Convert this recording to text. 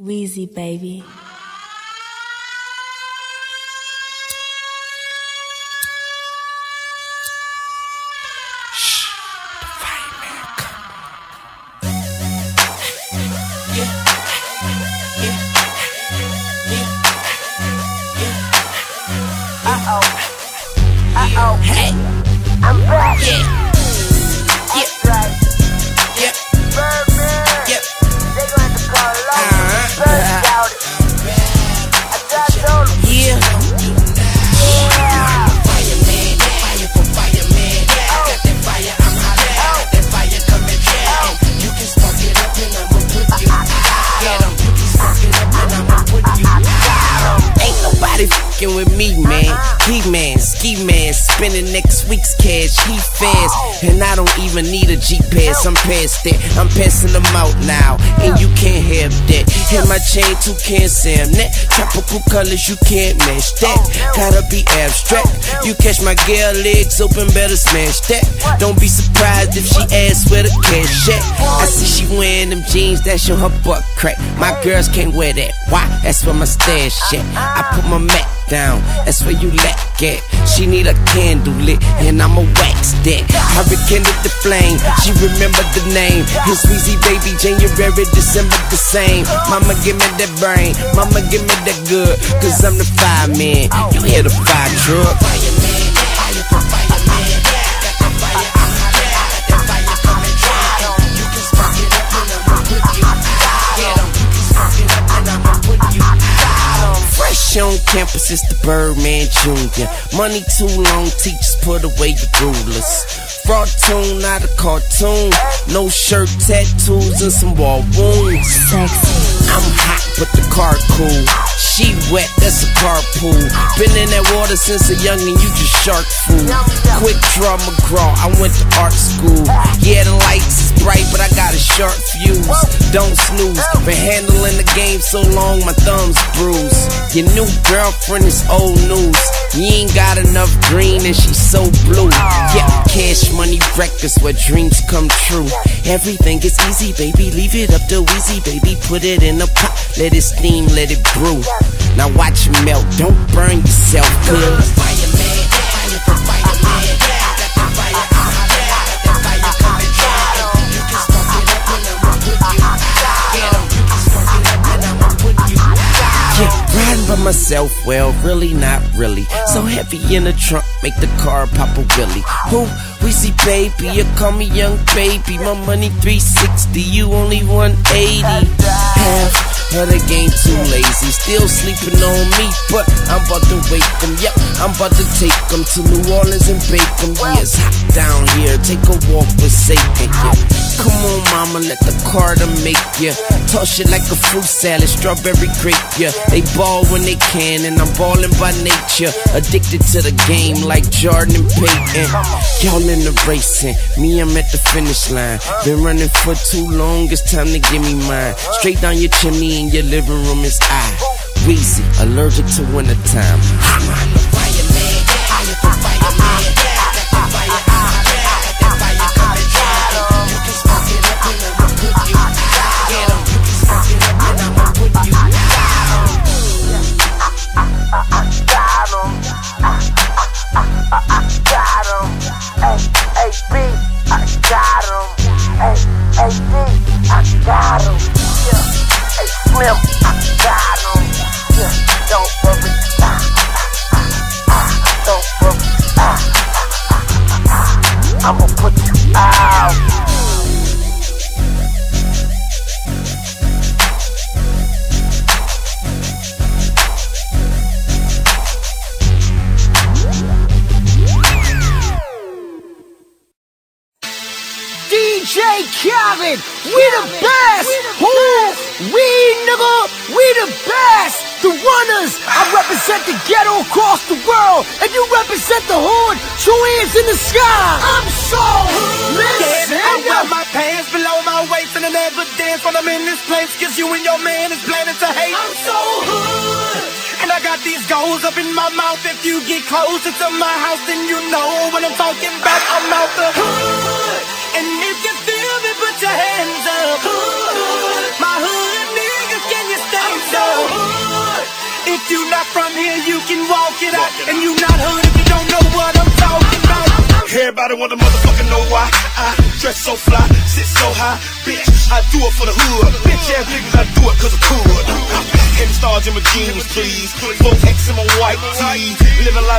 Weezy baby. Hey, I'm back. yeah, That's right. yeah, man. He man, ski man, spending next week's cash. He fast, and I don't even need a G pass. I'm past that. I'm passing them out now, and you can't have that. Hit my chain, two can't Sam that. Tropical colors, you can't match that. Gotta be abstract. You catch my girl legs open, better smash that. Don't be surprised if she asks where the cash at. I see she wearing them jeans that show her butt crack. My girls can't wear that. Why? That's where my stash at. I put my mat down. That's where you let get. She need a candle lit, and I'ma wax that. I rekindled the flame. She remembered the name. His Weezy baby, January, December the same. Mama, give me that brain. Mama, give me that good. Cause I'm the fireman. You hear the fire truck. Campus, is the Birdman Jr. Money too long, teachers put away the rulers. Fraud tune, not a cartoon. No shirt, tattoos, and some wall wounds. Sexy. I'm hot, but the car cool. She wet, that's a carpool. Been in that water since a youngin', you just shark food. Quick draw McGraw, I went to art school. Yeah, the lights is bright, but I got a sharp fuse. Don't snooze, been handling the game so long, my thumbs bruised. Your new girlfriend is old news. You ain't got enough green and she's so blue. Yeah, cash money breakfast where dreams come true. Everything is easy, baby. Leave it up to Weezy, baby. Put it in a pot, let it steam, let it brew. Now watch it melt, don't burn yourself, cuz. Myself, well, really not really. So heavy in the trunk, make the car pop a willy. Who? Weezy baby, you call me young baby. My money 360, you only 180. Half of the game too lazy, still sleeping on me, but I'm about to wake them. Yep, I'm about to take them to New Orleans and bake them. Yeah, it's hot down here, take a walk with Satan. Yeah. Come on, mama, let the Carter make ya. Toss it like a fruit salad, strawberry grape, yeah. They ball when they can, and I'm balling by nature. Addicted to the game like Jordan and Peyton. Y'all in the racing, me, I'm at the finish line. Been running for too long, it's time to give me mine. Straight down your chimney in your living room is I. Weezy, allergic to wintertime. Slim, DJ Khaled, we the best. Who? We nigga, we the best. The runners. I represent the ghetto across the world, and you represent the hood. Two hands in the sky. I'm so listen. I wear my pants below my waist and I never dance when I'm in this place. Cause you and your man is planning to hate. I'm so hood. And I got these goals up in my mouth. If you get closer to my house, then you know what I'm talking about. I'm out the hood. And if you feel me, put your hands up. Hood. My hood niggas, can you stand? If you not from here, you can walk it out. And you not hood if you don't know what I'm talking about. Everybody wanna motherfucker know why I dress so fly, sit so high, bitch. I do it for the hood, bitch ass niggas. I do it cause I could. Heavy stars in my jeans, please. Four X in my white tee, living life.